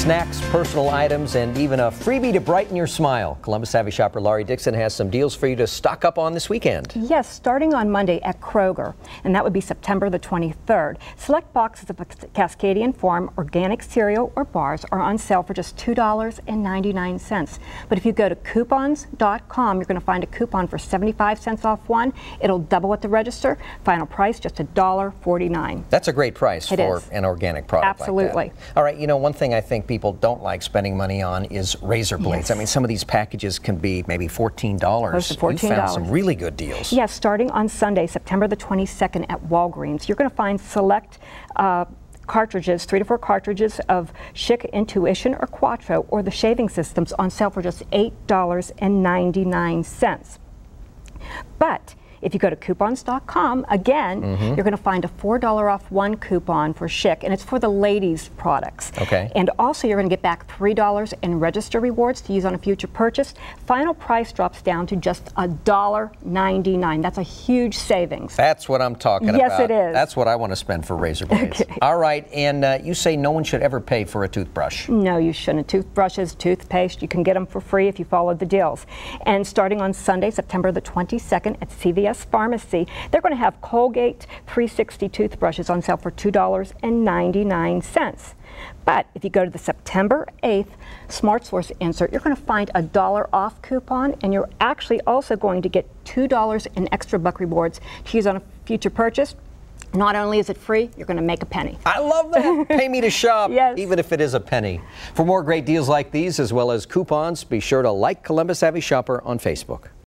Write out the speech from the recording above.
snacks, personal items, and even a freebie to brighten your smile. Columbus Savvy shopper Laurie Dixon has some deals for you to stock up on this weekend. Yes, starting on Monday at Kroger, and that would be September the 23rd. Select boxes of Cascadian Farm organic cereal or bars are on sale for just $2.99. But if you go to coupons.com, you're going to find a coupon for 75 cents off one. It'll double at the register. Final price just $1.49. That's a great price It for is. an organic product. like that. Absolutely. All right, you know, one thing I think people don't like spending money on is razor blades. Yes. I mean, some of these packages can be maybe $14. Close to You found $14. some really good deals. Yes, starting on Sunday, September the 22nd at Walgreens, you're going to find select uh, cartridges, three to four cartridges of Schick Intuition or Quattro or the shaving systems on sale for just $8.99. But if you go to coupons.com, again, Mm-hmm. you're going to find a $4 off one coupon for Schick, and it's for the ladies' products. Okay. And also, you're going to get back $3 in register rewards to use on a future purchase. Final price drops down to just $1.99. That's a huge savings. That's what I'm talking Yes, about. Yes, it is. That's what I want to spend for razor blades. Okay. All right, and uh, you say no one should ever pay for a toothbrush. No, you shouldn't. Toothbrushes, toothpaste, you can get them for free if you follow the deals. And starting on Sunday, September the 22nd at CVS Pharmacy, they're going to have Colgate 360 toothbrushes on sale for $2.99. But if you go to the September 8th Smart Source insert, you're going to find a dollar off coupon, and you're actually also going to get $2 in extra buck rewards to use on a future purchase. Not only is it free, you're going to make a penny. I love that. Pay me to shop, Yes. even if it is a penny. For more great deals like these, as well as coupons, be sure to like Columbus Savvy Shopper on Facebook.